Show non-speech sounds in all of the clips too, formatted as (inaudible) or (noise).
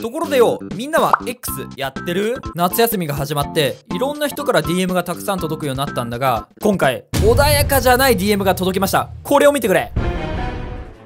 ところでよ、みんなは X やってる？夏休みが始まって、いろんな人から DM がたくさん届くようになったんだが、今回、穏やかじゃない DM が届きました。これを見てくれ。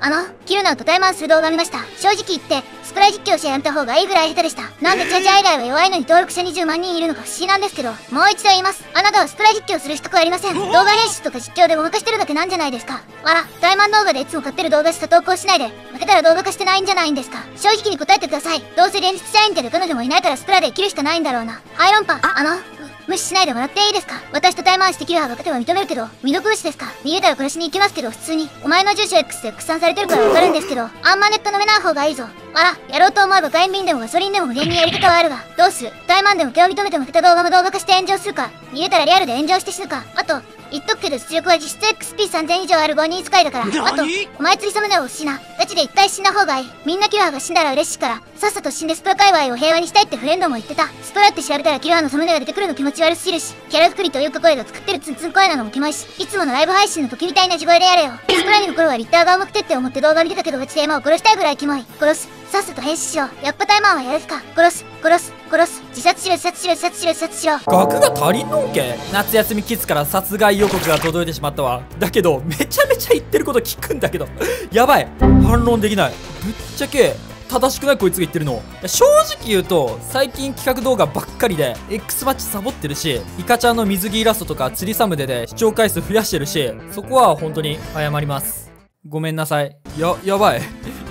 あの、キルナをとたえ回す動画見ました。正直言って、スプライ実況してやめた方がいいぐらい下手でした。なんでチャジャ以外は弱いのに登録者20万人いるのか不思議なんですけど、もう一度言います。あなたはスプライ実況する資格はありません。動画編集とか実況でごまかしてるだけなんじゃないですか。わら、大満動画でいつも買ってる動画しか投稿しないで、負けたら動画化してないんじゃないんですか。正直に答えてください。どうせ連日社員って彼女もいないからスプラで切るしかないんだろうな。アイロンパン、あの、無視しないでもらっていいですか？私とタイマンしてキルハが勝てば認めるけど、未読無視ですか？逃げたら殺しに行きますけど、普通に。お前の住所 X で拡散されてるからわかるんですけど、あんまネット飲めない方がいいぞ。あら、やろうと思えば外便でもガソリンでも無限にやり方はあるが、どうする？タイマンでも手を認めて負けた動画も動画化して炎上するか、逃げたらリアルで炎上して死ぬか、あと、言っとくけど実力は実質 XP3000 以上ある5人使いだから。あと、お前釣りサムネを欲しいな。ガチで一回死んだ方がいい。みんなキルハが死んだら嬉しいから、さっさと死んでスプラ界隈を平和にしたいってフレンドも言ってた。スプラって調べたらキルハのサムネが出てくるの気持ち悪すぎるし、キャラ作りというか声が作ってるツンツン声なのもキモいし、いつものライブ配信の時みたいな地声でやれよ。スプラにの頃はリッターが重くてって思って動画見てたけどガチでエマを殺したいぐらいキモい。殺す。さっさと変死しろ。やっぱタイマーはやるか。殺す。殺す。殺す。自殺しろ自殺しろ自殺しろ自殺しろ。額が足りんのんけ？夏休みキッズから殺害予告が届いてしまったわ。だけどめちゃめちゃ言ってること聞くんだけど。やばい。反論できない。ぶっちゃけ正しくないこいつが言ってるの。正直言うと最近企画動画ばっかりで X マッチサボってるしイカちゃんの水着イラストとか釣りサムネで視聴回数増やしてるしそこは本当に謝ります。ごめんなさい。ややばい。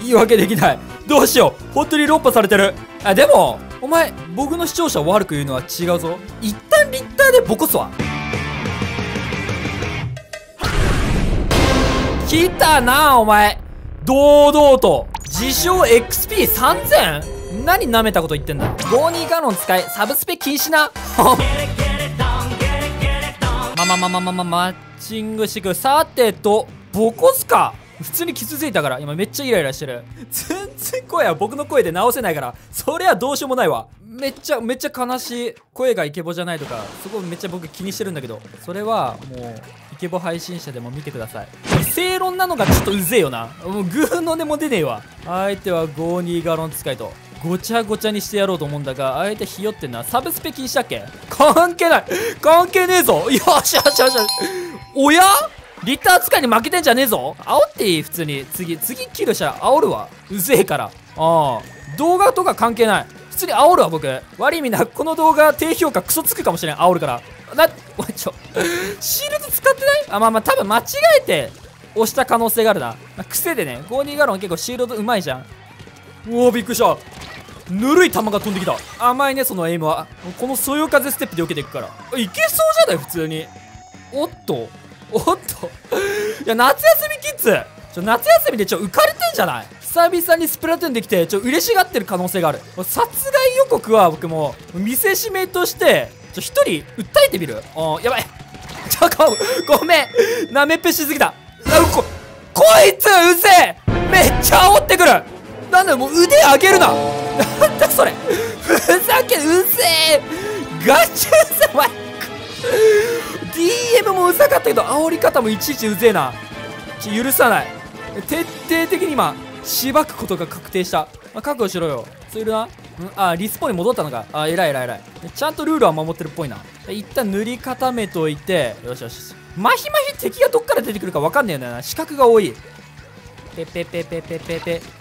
言い訳できない。どうしよう。本当に論破されてる。あでもお前僕の視聴者を悪く言うのは違うぞ。一旦リッターでボコすわ。来たなお前。堂々と。自称 XP3000? 何舐めたこと言ってんだ。52ガロン使いサブスペ禁止な。(laughs) まあまあままままマッチングしてくさてとボコすか。普通に傷ついたから今めっちゃイライラしてる。全然声は僕の声で直せないからそりゃどうしようもないわ。めっちゃめっちゃ悲しい声がイケボじゃないとかそこめっちゃ僕気にしてるんだけどそれはもうイケボ配信者でも見てください。正論なのがちょっとうぜえよな。もうグーの音も出ねえわ。相手は52ガロン使いとごちゃごちゃにしてやろうと思うんだが相手ひよってんな。サブスペ禁止だっけ？関係ない。関係ねえぞ。よしよしよしよし。おや？リッター使いに負けてんじゃねえぞ。煽っていい普通に。次次キルしたら煽るわ。うぜえから。ああ。動画とか関係ない。普通に煽るわ僕。悪い意味なこの動画低評価クソつくかもしれん。煽るから。な (laughs) おいちょ。シールド使ってない？あまあまあ多分間違えて押した可能性があるな、まあ、癖でね。52ガロン結構シールドうまいじゃん。おおびっくりした。ぬるい球が飛んできた。甘いねそのエイムは。このそよ風ステップで避けていくから。いけそうじゃない？普通に。おっと。おっと。いや夏休みキッズ。ちょ夏休みでちょ浮かれてんじゃない？久々にスプラトゥーンできてちょ嬉しがってる可能性がある。殺害予告は僕も見せしめとしてちょ一人訴えてみる？あやばい。ちょごごめん。なめっぺしすぎた。あここいつうぜえ！めっちゃ煽ってくる。なんだもう腕上げるな。なんだそれ。ふざけうぜえ。ガチうぜえお前。DM もうざかったけど煽り方もいちいちうぜえな。許さない。徹底的に今しばくことが確定した、まあ、覚悟しろよ。それなんあリスポーンに戻ったのか。あ偉い偉い偉い。ちゃんとルールは守ってるっぽいな。一旦塗り固めといてよしよしマヒマヒ敵がどっから出てくるか分かんねえんだよな。四角が多い。ペペペペペペペ。(laughs)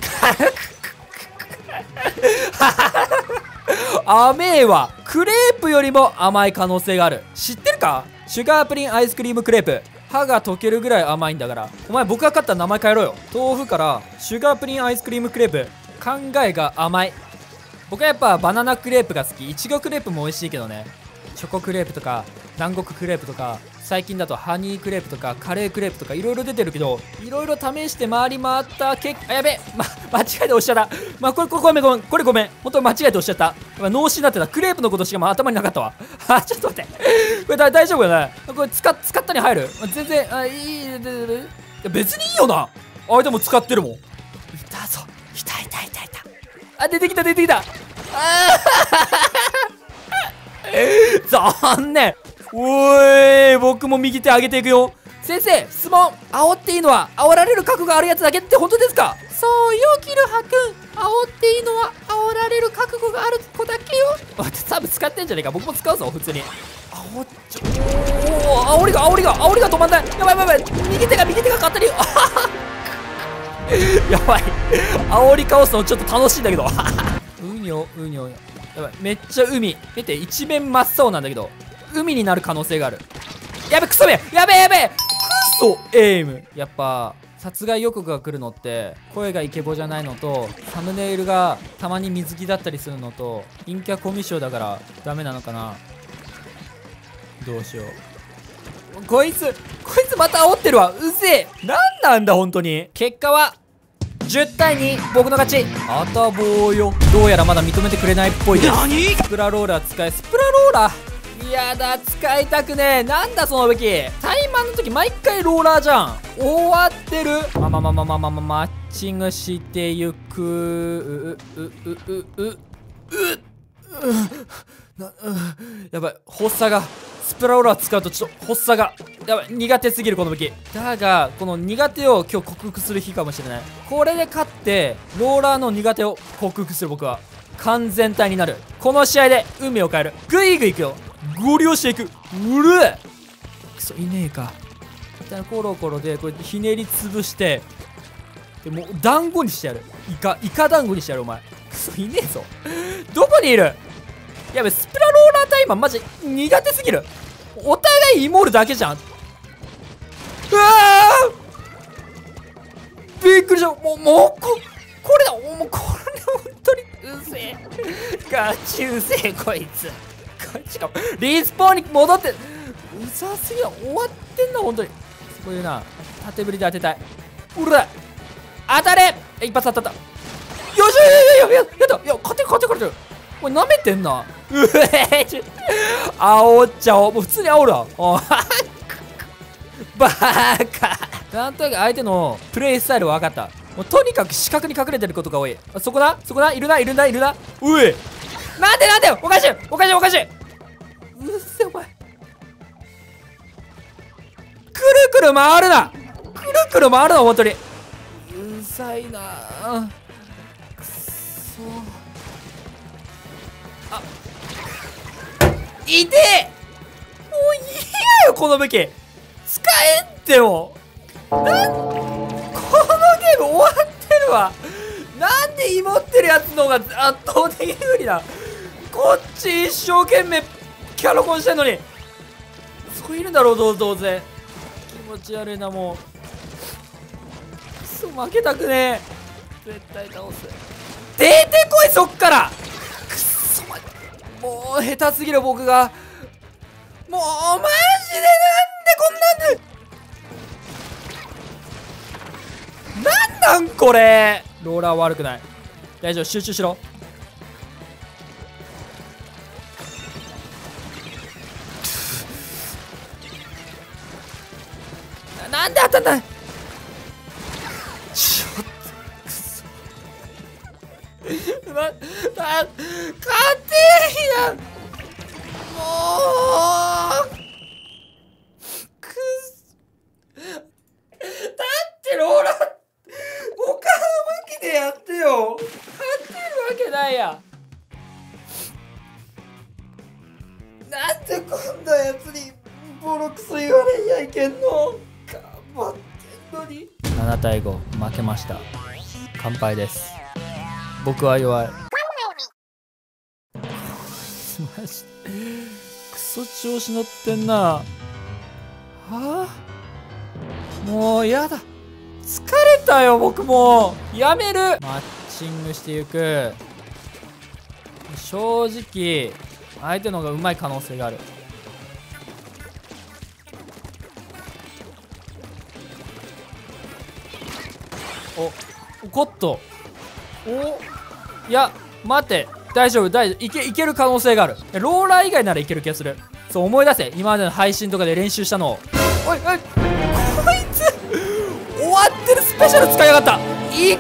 甘えわ。クレープよりも甘い可能性がある。知ってるか？シュガープリンアイスクリームクレープ。歯が溶けるぐらい甘いんだから。お前僕が買ったら名前変えろよ。豆腐からシュガープリンアイスクリームクレープ。考えが甘い。僕はやっぱバナナクレープが好き。いちごクレープも美味しいけどね。チョコクレープとか南国クレープとか。最近だとハニークレープとかカレークレープとかいろいろ出てるけどいろいろ試して回り回った結果あやべま間違えて押しちゃった。まあこれこれごめんごめんこれごめん本当間違えて押しちゃった。脳死になってた。クレープのことしかも頭になかったわあちょっと待って。これ大丈夫よね？これ使使ったに入る？全然あいい別にいいよな。あでも使ってるもん。いたぞ。いたいたいたいた。あ出てきた出てきた。あ (laughs) 残念おい僕も右手上げていくよ。先生質問。煽っていいのは煽られる覚悟があるやつだけって本当ですか？そうよキルハく。ん煽っていいのは煽られる覚悟がある子だけよ。多分使ってんじゃねえか。僕も使うぞ普通に。煽っちゃおお煽りが煽りが煽りが止まんない。やばいやばい右手が右手が勝手に。(laughs) やばい。煽りかわすのちょっと楽しいんだけど。うにょうにょやばい。めっちゃ海。見て一面真っ青なんだけど海になる可能性がある。やべクソめやべやべクソエイム。やっぱ殺害予告が来るのって声がイケボじゃないのとサムネイルがたまに水着だったりするのと陰キャコミュ障だからダメなのかな。どうしよう。こいつこいつまた煽ってるわ。うぜえ。何なんだ本当に。結果は10対2僕の勝ち。あたぼうよ。どうやらまだ認めてくれないっぽいです。スプラローラー使え。スプラローラーいやだ使いたくねえ。なんだその武器。タイマンの時毎回ローラーじゃん。終わってる。まあまあまあまあまあままマッチングしてゆく。ううううううなうやばい発作がスプラローラー使うとちょっと発作がやばい苦手すぎるこの武器だがこの苦手を今日克服する日かもしれないこれで勝ってローラーの苦手を克服する僕は完全体になるこの試合で運命を変えるグイグイいくよゴリ押していくうるえ！クソいねえか。みたいなコロコロでこれひねり潰して。でもう団子にしてやる。イカイカ団子にしてやるお前。クソいねえぞ。どこにいる？やべスプラローラータイマーマジ苦手すぎる。お互いイモールだけじゃん。うわー！びっくりした。もうもうここれだ。もうこれ本当にうぜえ。ガチうぜえこいつ。(laughs) ガチかもリスポーンに戻ってうざすぎや終わってんな本当に。こういうな縦振りで当てたい。うら当たれ!一発当たった。よしよしよしよしやったいや勝てる勝てる勝てる。お前舐めてんな。うえちょ煽っちゃおう。もう普通に煽るわ。お (laughs) バカ。なんとなく相手のプレイスタイル分かった。もうとにかく死角に隠れてることが多い。あそこな？そこな？いるな？いるな？いるな？おいなんでなんで？おかしい！おかしい！おかしい！うっせお前。くるくる回るな。くるくる回るな本当に。うざいな。くそ。あ。いてえ。もういいよこの武器。使えんってもなんこのゲーム終わってるわ。なんで芋ってるやつの方が圧倒的に不利だ。こっち一生懸命キャラコンしてんのに。そういるだろうどうどうぜ気持ち悪いなもう。くそ負けたくねえ。絶対倒す。出てこいそっから。くっそまもう下手すぎる僕が。もうマジでなんでこんなんで。なんなんこれ。ローラー悪くない。大丈夫集中しろなんで当たんない？ちょっとくそ。な、な、勝てやんもう。ました。乾杯です。僕は弱い。マジクソ調子乗ってんな。はあ？もうやだ。疲れたよ僕も。うやめる。マッチングしていく。正直相手の方がうまい可能性がある。おおこっと。おいや待って。大丈夫大丈夫。いけいける可能性がある。ローラー以外ならいける気がする。そう思い出せ。今までの配信とかで練習したのを。おいおい。こいつ。終わってる。スペシャル使いやがった。一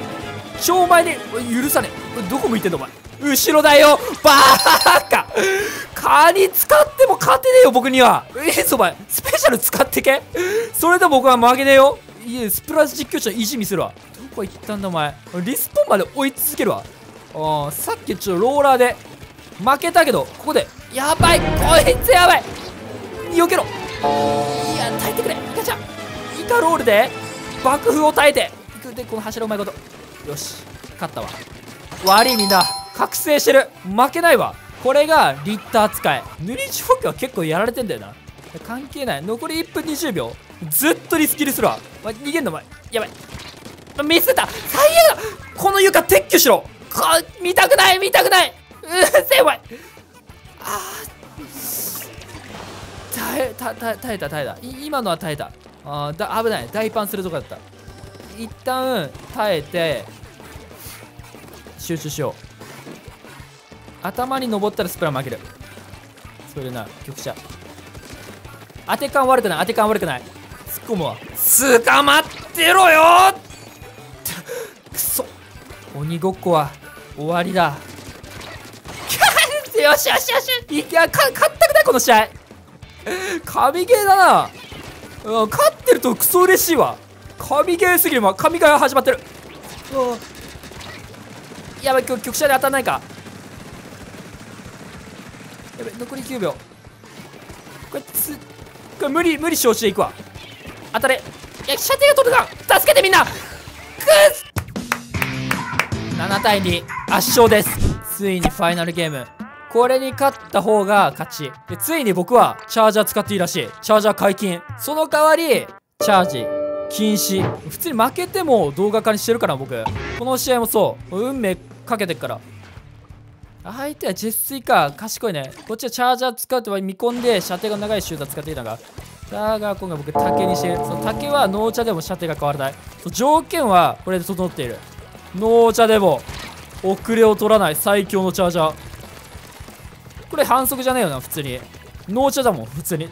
丁前に許さねえ。どこ向いてんのお前。後ろだよ。バーカ。カニ使っても勝てねえよ僕には。ええそばスペシャル使ってけ。それで僕は負けねえよ。いえスプラス実況者意地見せるわ。こ行ったんだお前。リスポンまで追い続けるわ。あさっきちょっとローラーで負けたけどここでやばいこいつやばい。避けろ。いや耐えてくれ。イカちゃんイカロールで爆風を耐えていくでこの柱うまいこと。よし勝ったわ。悪いみんな覚醒してる。負けないわ。これがリッター使い。塗り状況は結構やられてんだよな。関係ない。残り1分20秒。ずっとリスキルするわ、逃げんのお前。やばい。ミスった。最悪だ。この床撤去しろ。こ見たくない見たくない。うっせえお前あ耐えた耐え耐えた耐えた。今のは耐えた。あだ危ない。大パンするとこだった。一旦耐えて集中しよう。頭に登ったらスプラ負ける。それな局者。当て感悪くない。当て感悪くない。突っ込むわ。捕まってろよくそ。鬼ごっこは終わりだ。(laughs) よしよしよし。いやか勝ったくない？この試合。神ゲーだな、うん、勝ってるとクソ嬉しいわ。神ゲーすぎる。わ神が始まってる。やばい今日局者で当たんないか。やべ残り9秒。これつこれ無理無理承知でいくわ。当たれ。いや射程が取るか助けてみんな。対2圧勝です。ついにファイナルゲーム。これに勝った方が勝ち。でついに僕はチャージャー使っていいらしい。チャージャー解禁。その代わりチャージ禁止。普通に負けても動画化にしてるから僕。この試合もそう。運命かけてっから。相手はジェスイか。賢いね。こっちはチャージャー使うと見込んで射程が長いシューター使っていたが。だが今回僕竹にしてるその竹はノーチャでも射程が変わらない。条件はこれで整っている。ノーチャでも遅れを取らない最強のチャージャー。これ反則じゃねえよな普通に。ノーチャだもん普通に。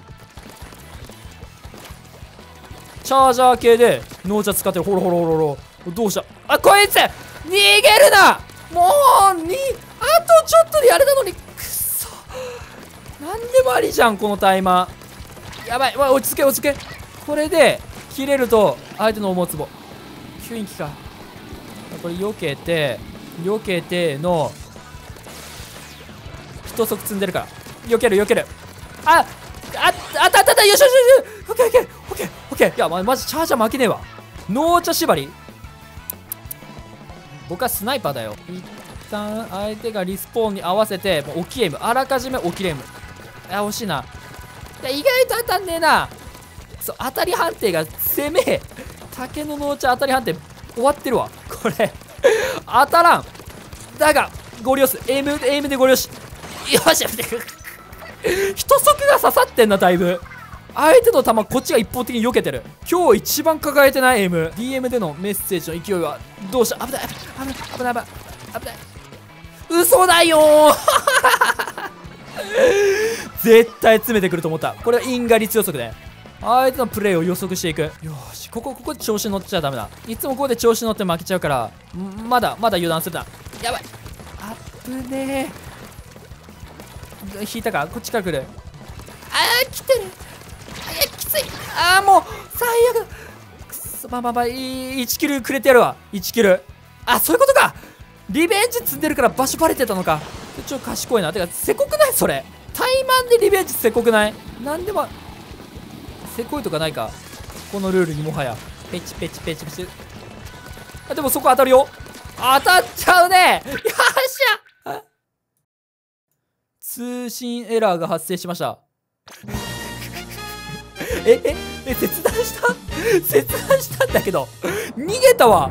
チャージャー系でノーチャ使ってホロホロホロホロ。どうした？あこいつ！逃げるな！もうにあとちょっとでやれたのに。くっそ。なんでもありじゃんこのタイマー。やばい。落ち着け落ち着け。これで切れると相手の思うつぼ吸引機か。これ避けて避けての一足積んでるから。避ける避ける。あああったあったあったよしよしよし。オッケーオッケーオッケーオッケーいやまマジチャージャー負けねえわ。ノーチャ縛り。僕はスナイパーだよ。一旦相手がリスポーンに合わせてもう置きエイム。あらかじめ置きエイム。あ惜しいな。いや意外と当たんねえな。そう当たり判定が攻め竹のノーチャ当たり判定終わってるわ。これ当たらん。だがゴリ押す。エイムエイムでゴリ押し。よし一足が刺さってんなだいぶ。相手の球こっちが一方的に避けてる。今日一番抱えてないエイム。DM でのメッセージの勢いは。どうした？危ない危ない危ない危ない危ない嘘だよ絶対詰めてくると思った。これは因果率予測で。相手のプレーを予測していく。よしここここで調子乗っちゃダメだ。いつもここで調子乗って負けちゃうからまだまだ油断するな。やばい。あっぶねえ。引いたか？こっちから来る。あー来てる。あきつい。あーもう最悪。くそまあまあまあ1キルくれてやるわ。1キル。あそういうことか。リベンジ積んでるから場所バレてたのか。ちょ賢いな。てかせこくない？それ。怠慢でリベンジせこくない？なんでもせこいとかないか？このルールにもはや。ペチペチペチペチ。あでもそこ当たるよ。当たっちゃうね！よっしゃ！通信エラーが発生しました。えええ切断した？切断したんだけど。逃げたわ！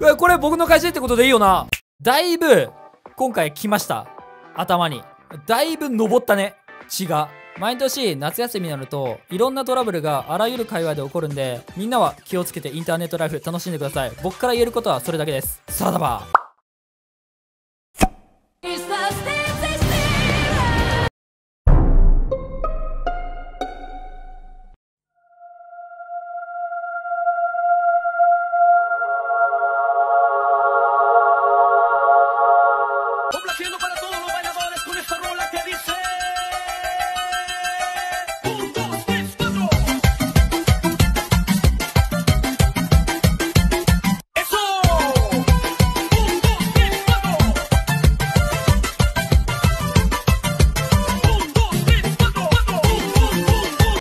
(laughs) これ僕の会社ってことでいいよな。だいぶ今回来ました。頭に。だいぶ登ったね。血が。毎年夏休みになるといろんなトラブルがあらゆる界隈で起こるんでみんなは気をつけてインターネットライフ楽しんでください。僕から言えることはそれだけです。さだば。